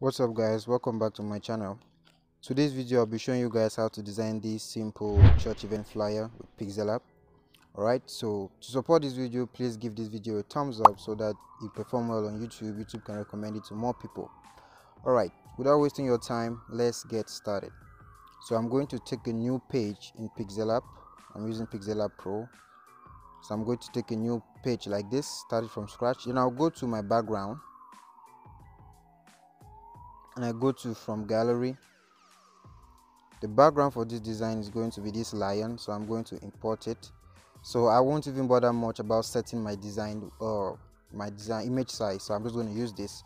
what's up guys? Welcome back to my channel. Today's video i'll be showing you guys how to design this simple church event flyer with PixelLab. All right so to support this video please give this video a thumbs up so that it perform well on youtube. Youtube can recommend it to more people. All right without wasting your time let's get started. So i'm going to take a new page in PixelLab. I'm using PixelLab pro. So i'm going to take a new page like this start it from scratch. Then i'll go to my background and I go to from gallery. The background for this design is going to be this lion so I'm going to import it. So I won't even bother much about setting my design or uh, my design image size. So I'm just going to use this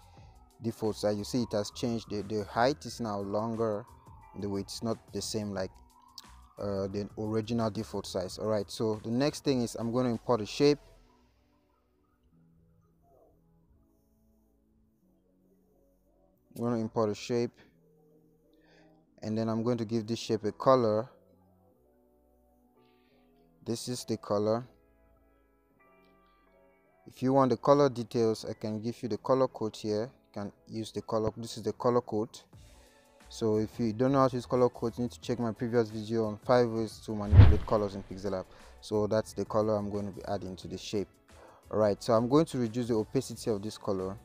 default size. You see it has changed. The, the height is now longer the weight is not the same like uh, the original default size. All right so the next thing is I'm going to import a shape I'm going to import a shape. And then I'm going to give this shape a color. This is the color. If you want the color details I can give you the color code here. You can use the color this is the color code. So if you don't know how to use color code you need to check my previous video on five ways to manipulate colors in PixelLab so that's the color I'm going to be adding to the shape. Alright so I'm going to reduce the opacity of this color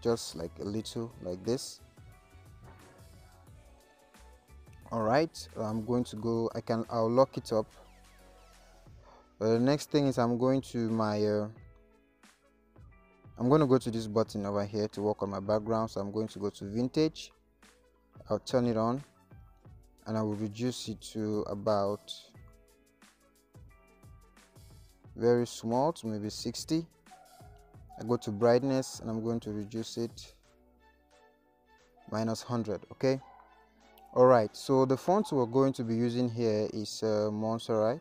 just like a little like this. All right i'm going to go i can i'll lock it up. But the next thing is i'm going to my uh, i'm going to go to this button over here to work on my background. So i'm going to go to vintage. I'll turn it on and i will reduce it to about very small to maybe 60 I go to brightness and I'm going to reduce it minus 100 okay? All right so the font we're going to be using here is uh, Montserrat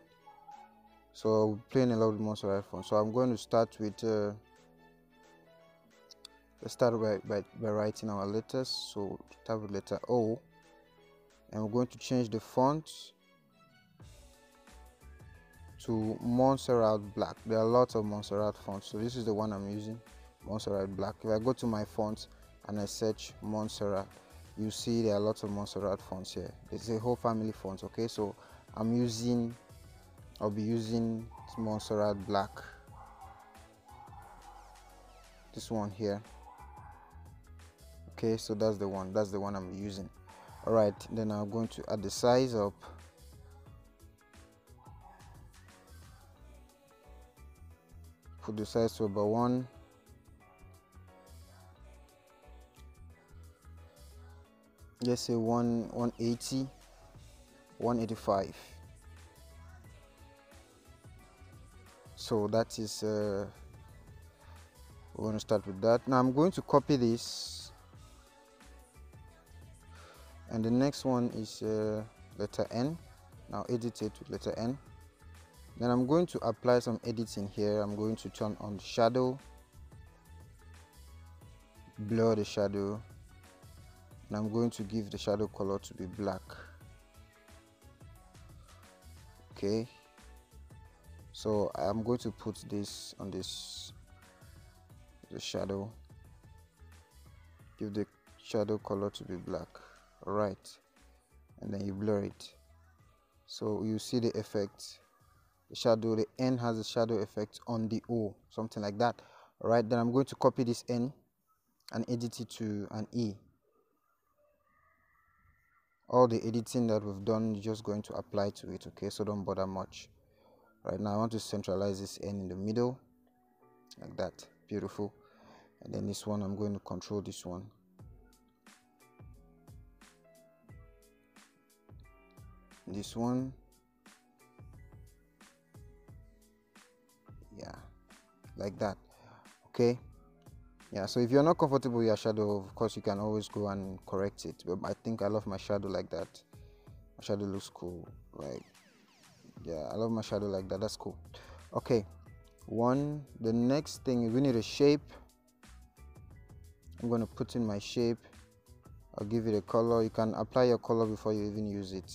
so playing a lot with Montserrat font so I'm going to start with uh, let's start by, by, by writing our letters. So start with letter O and we're going to change the font to Montserrat Black. There are lots of Montserrat fonts, so this is the one I'm using, Montserrat Black. If I go to my fonts and I search Montserrat, you see there are lots of Montserrat fonts here. It's a whole family fonts, okay? So I'm using, I'll be using Montserrat Black. This one here. Okay, so that's the one. That's the one I'm using. All right, then I'm going to add the size up the size about 1 let's say 1 180 185 so that is uh, we're going to start with that. Now I'm going to copy this. And the next one is uh, letter N. Now edit it with letter N then I'm going to apply some editing here. I'm going to turn on the shadow. Blur the shadow. And I'm going to give the shadow color to be black. Okay. So I'm going to put this on this the shadow. Give the shadow color to be black. Right and then you blur it. So you see the effect the shadow the n has a shadow effect on the o something like that. All right then i'm going to copy this n and edit it to an e. All the editing that we've done is just going to apply to it okay? So don't bother much. Right now i want to centralize this n in the middle like that. Beautiful. And then this one i'm going to control this one. This one like that okay? Yeah so if you're not comfortable with your shadow of course you can always go and correct it. But i think i love my shadow like that. My shadow looks cool right? Yeah i love my shadow like that. That's cool. Okay one the next thing we need a shape i'm going to put in my shape. I'll give it a color. You can apply your color before you even use it.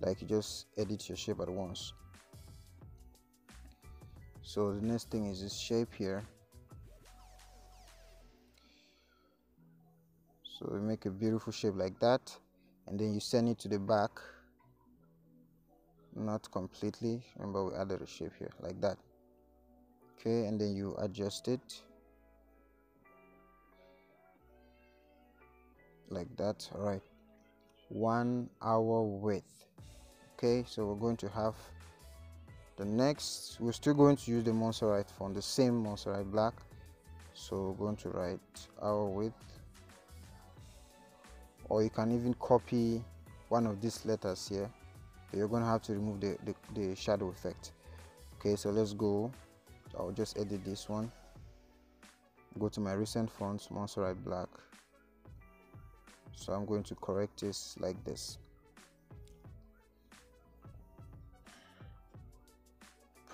Like you just edit your shape at once so the next thing is this shape here. So we make a beautiful shape like that and then you send it to the back. Not completely remember we added a shape here like that. Okay and then you adjust it. Like that all right one hour width. Okay so we're going to have the next we're still going to use the Montserrat font the same Montserrat black. So we're going to write our width. Or you can even copy one of these letters here. You're going to have to remove the, the, the shadow effect. Okay so let's go. I'll just edit this one. Go to my recent fonts Montserrat black. So I'm going to correct this like this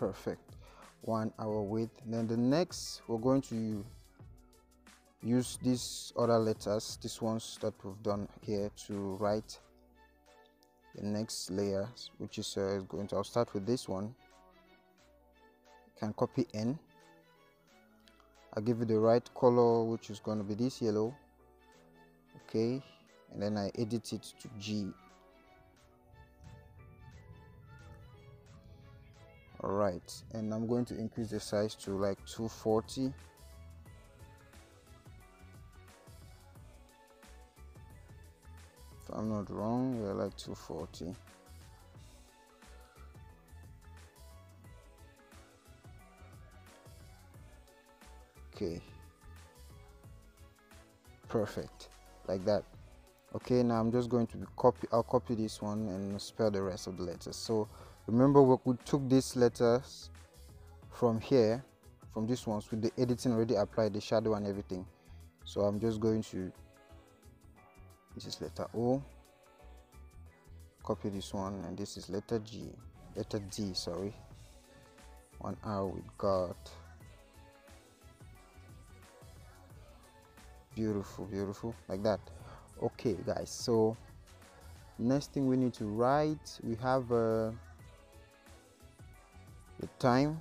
perfect. One hour width then the next we're going to use these other letters these ones that we've done here to write the next layer which is uh, going to I'll start with this one. Can copy N. I'll give you the right color which is going to be this yellow. Okay. And then I edit it to G alright and I'm going to increase the size to like 240 if I'm not wrong yeah like 240 okay. Perfect. Like that. Okay now i'm just going to copy i'll copy this one and spell the rest of the letters. So remember we took these letters from here from this ones with the editing already applied the shadow and everything. So i'm just going to this is letter o. Copy this one and this is letter g letter d sorry. One r we got. Beautiful beautiful like that. Okay guys so next thing we need to write we have uh, the time.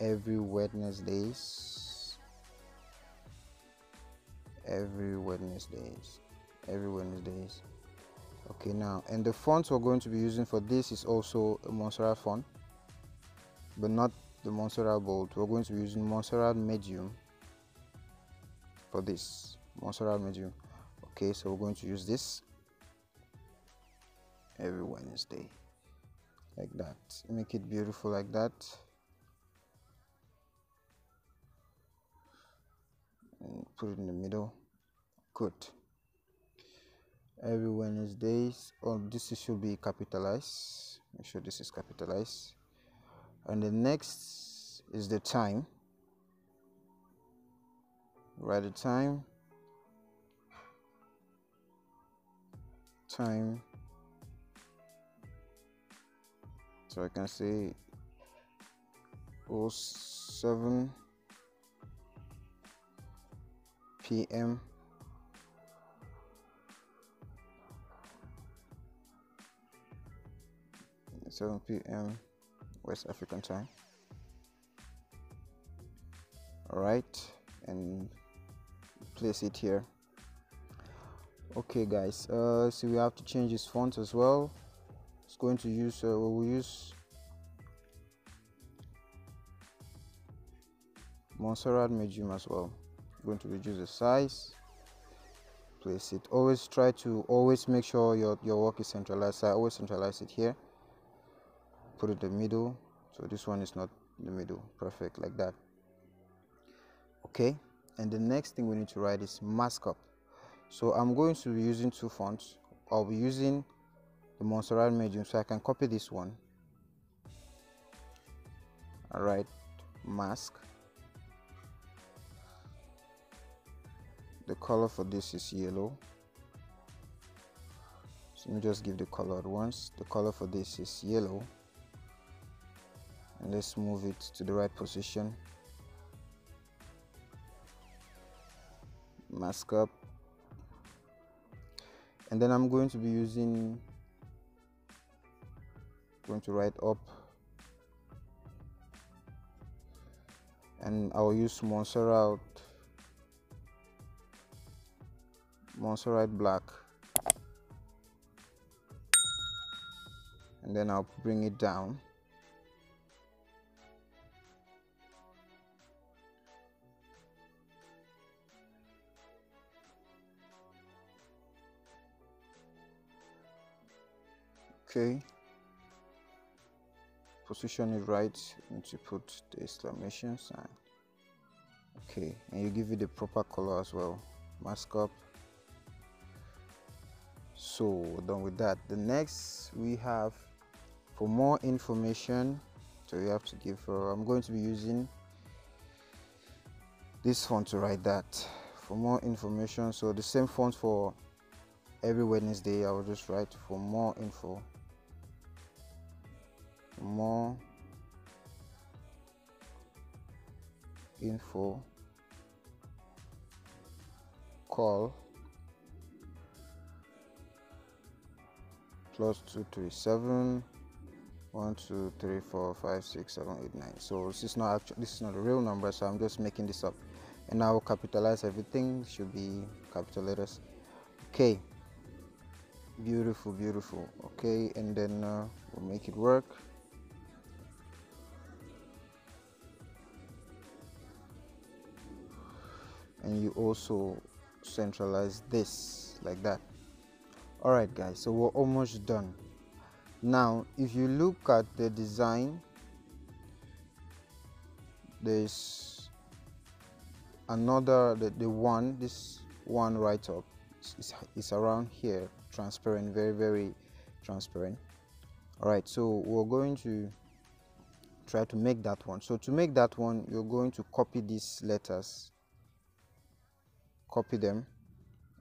Every Wednesdays. Every Wednesdays. Every Wednesdays. Okay now and the font we're going to be using for this is also a Montserrat font but not the Montserrat bold. We're going to be using Montserrat medium for this. Montserrat medium. Okay so we're going to use this every Wednesday like that. Make it beautiful like that. And put it in the middle. Good. Every Wednesdays oh this should be capitalized. Make sure this is capitalized. And the next is the time. Write the time. Time so I can say 07 p.m. Seven p.m. West African time. All right, and place it here okay guys uh so we have to change this font as well it's going to use uh, we will use Montserrat medium as well. I'm going to reduce the size. Place it. Always try to always make sure your your work is centralized. I always centralize it here. Put it in the middle. So this one is not in the middle. Perfect like that. Okay. And the next thing we need to write is mask up. So i'm going to be using two fonts. I'll be using the Montserrat medium so i can copy this one. All right mask. The color for this is yellow. So let me just give the color once. The color for this is yellow. And let's move it to the right position. Mask up. And then I'm going to be using going to write up. And I'll use Montserrat Montserrat black. And then I'll bring it down. Okay position it right and to put the exclamation sign okay and you give it the proper color as well. Mask up. So done with that. The next we have for more information so you have to give uh, i'm going to be using this font to write that. For more information so the same font for every wednesday i will just write for more info more info. Call. Plus 237 1 2 3 4 5 6 7 8 9 so this is not actually this is not a real number so i'm just making this up. And now capitalize everything. Should be capital letters. Okay. Beautiful beautiful. Okay. And then uh, we'll make it work and you also centralize this like that. All right guys so we're almost done. Now if you look at the design there's another the, the one this one right up is, is around here transparent very very transparent. All right so we're going to try to make that one. So to make that one you're going to copy these letters copy them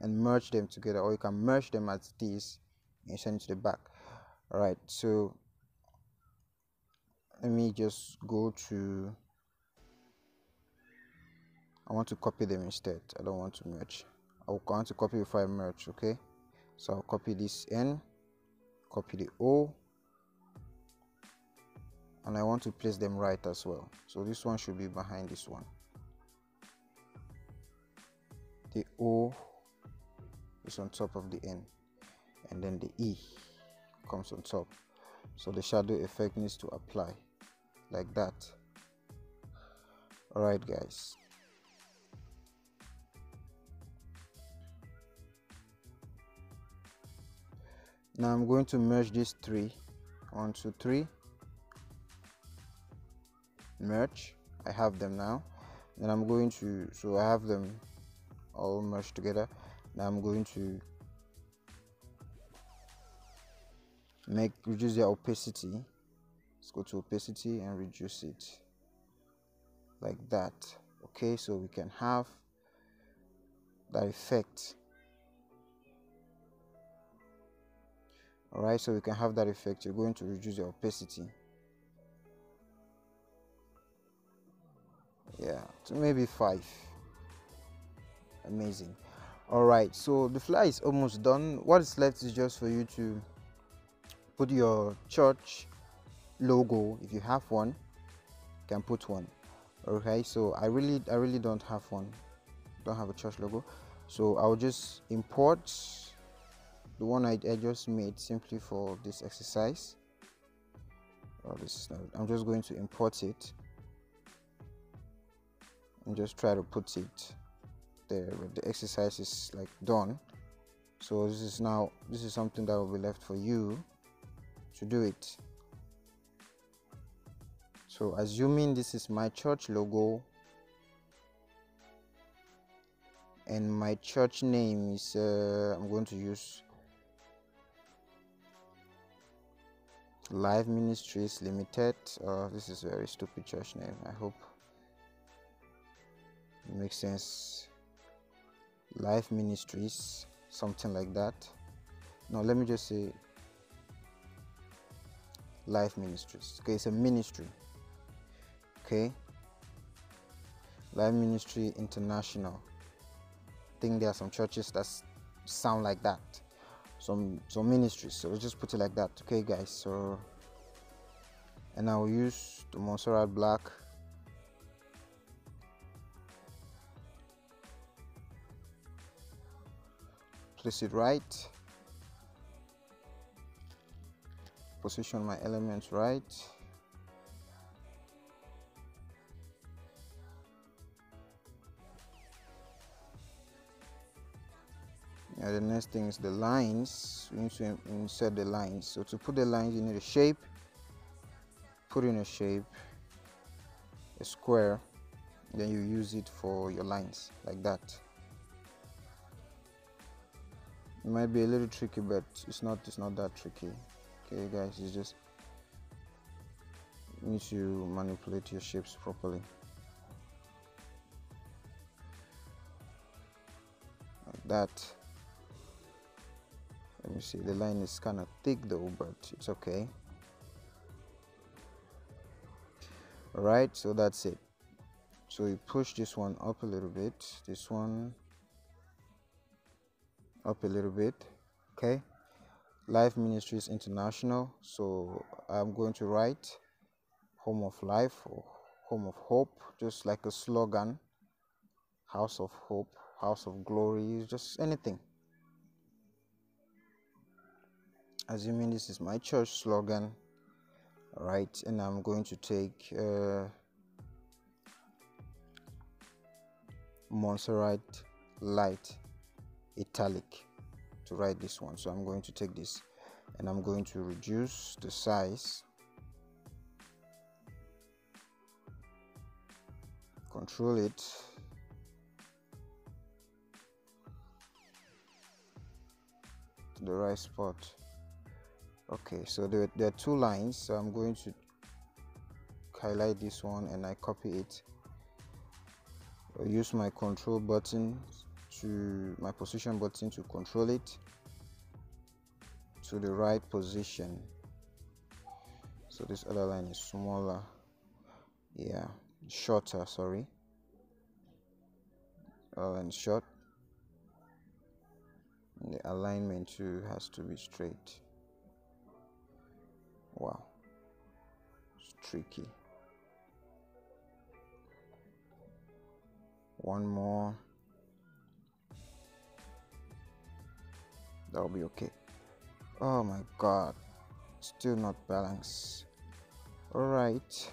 and merge them together or you can merge them as this and send it to the back. All right so let me just go to I want to copy them instead. I don't want to merge. I want to copy before I merge okay? So I'll copy this N copy the O and I want to place them right as well. So this one should be behind this one the O is on top of the N and then the E comes on top. So the shadow effect needs to apply like that. Alright guys. Now I'm going to merge these three. one two three. Merge. I have them now. And I'm going to so I have them all merged together now I'm going to make reduce the opacity let's go to opacity and reduce it like that. Okay so we can have that effect. All right so we can have that effect. You're going to reduce the opacity. Yeah to maybe five amazing. All right so the fly is almost done. What is left is just for you to put your church logo. If you have one you can put one. Okay so i really i really don't have one. Don't have a church logo. So i'll just import the one I, I just made simply for this exercise. Oh, this is not, i'm just going to import it. And just try to put it the exercise is like done. So this is now this is something that will be left for you to do it. So assuming this is my church logo and my church name is uh, I'm going to use Live Ministries Limited. Uh, this is very stupid church name. I hope it makes sense life ministries something like that. No let me just say life ministries. Okay it's a ministry. Okay? Life ministry international. I think there are some churches that sound like that. Some some ministries. So let's just put it like that. Okay guys so and i'll use the montserrat black place it right. Position my elements right. And the next thing is the lines. We need to insert the lines. So to put the lines you need a shape. Put in a shape a square. Then you use it for your lines like that it might be a little tricky but it's not it's not that tricky. Okay guys it's just you need to manipulate your shapes properly. Like that. Let me see. The line is kind of thick though but it's okay. All right so that's it. So you push this one up a little bit. This one up a little bit okay? Life ministries international so i'm going to write home of life or home of hope just like a slogan. House of hope house of glory just anything. Assuming this is my church slogan right and I'm going to take uh, Montserrat light italic to write this one. So I'm going to take this and I'm going to reduce the size. Control it. To the right spot. Okay so there, there are two lines. So I'm going to highlight this one and I copy it. I use my control button to my position button to control it to the right position so this other line is smaller yeah shorter sorry and short and the alignment too has to be straight Wow. It's tricky. One more. That'll be okay. Oh my god. Still not balanced. Alright.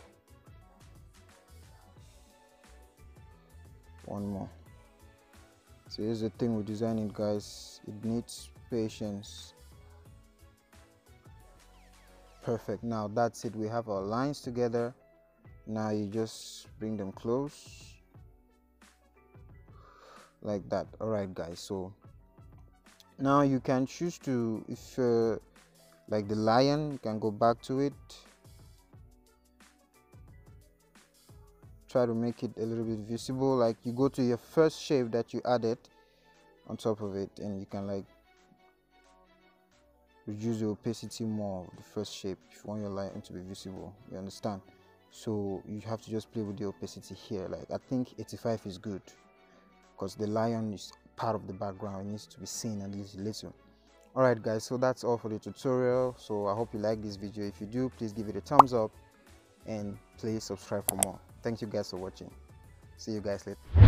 One more. So here's the thing with designing guys. It needs patience perfect now that's it we have our lines together now you just bring them close like that all right guys so now you can choose to if uh, like the lion you can go back to it. Try to make it a little bit visible. Like you go to your first shape that you added on top of it and you can like reduce the opacity more of the first shape if you want your line to be visible. You understand? So you have to just play with the opacity here. Like i think 85 is good because the lion is part of the background. Needs to be seen at least a little. Alright guys so that's all for the tutorial. So i hope you like this video. If you do please give it a thumbs up and please subscribe for more. Thank you guys for watching. See you guys later